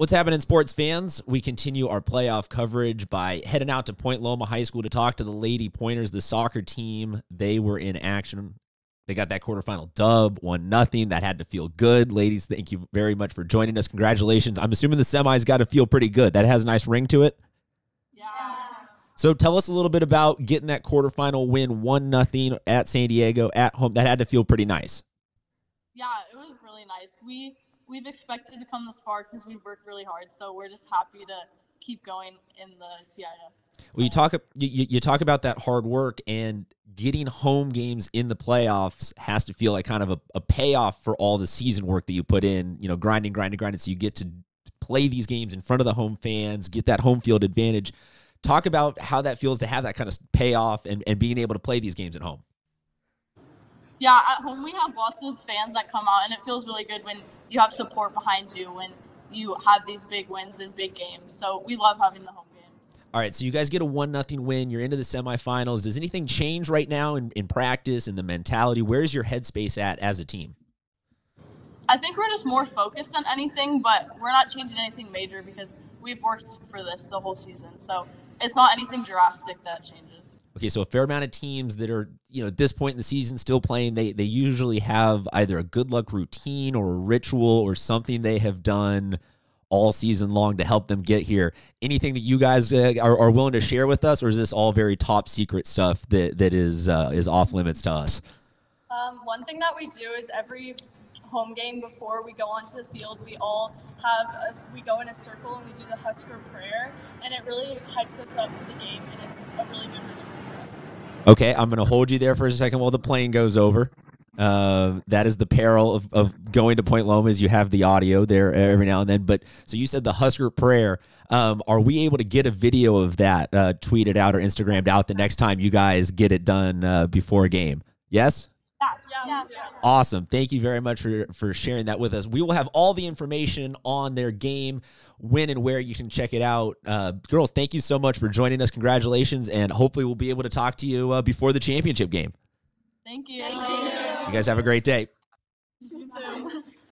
What's happening, sports fans? We continue our playoff coverage by heading out to Point Loma High School to talk to the Lady Pointers, the soccer team. They were in action. They got that quarterfinal dub, one nothing. That had to feel good, ladies. Thank you very much for joining us. Congratulations. I'm assuming the semis got to feel pretty good. That has a nice ring to it. Yeah. So tell us a little bit about getting that quarterfinal win, one nothing at San Diego at home. That had to feel pretty nice. Yeah, it was really nice. We we've expected to come this far because we've worked really hard. So we're just happy to keep going in the CIF. Well, you talk you, you talk about that hard work and getting home games in the playoffs has to feel like kind of a, a payoff for all the season work that you put in. You know, grinding, grinding, grinding. So you get to play these games in front of the home fans, get that home field advantage. Talk about how that feels to have that kind of payoff and, and being able to play these games at home. Yeah, at home we have lots of fans that come out, and it feels really good when you have support behind you when you have these big wins and big games. So we love having the home games. All right, so you guys get a one nothing win. You're into the semifinals. Does anything change right now in, in practice and the mentality? Where's your headspace at as a team? I think we're just more focused than anything, but we're not changing anything major because we've worked for this the whole season. So it's not anything drastic that changes. Okay, so a fair amount of teams that are, you know, at this point in the season still playing, they they usually have either a good luck routine or a ritual or something they have done all season long to help them get here. Anything that you guys uh, are, are, willing to share with us, or is this all very top secret stuff that that is uh, is off limits to us? Um, one thing that we do is every home game before we go onto the field, we all have a, we go in a circle and we do the Husker prayer, and it really hypes us up for the game, and it's a really good ritual for us. Okay, I'm going to hold you there for a second while the plane goes over. Uh, that is the peril of, of going to Point Loma is you have the audio there every now and then. But so you said the Husker prayer. Um, are we able to get a video of that uh, tweeted out or Instagrammed out the next time you guys get it done uh, before a game? Yes. Yeah, Awesome. Thank you very much for, for sharing that with us. We will have all the information on their game, when and where you can check it out. Uh, girls, thank you so much for joining us. Congratulations. And hopefully, we'll be able to talk to you uh, before the championship game. Thank you. Thank you. You guys have a great day. You too.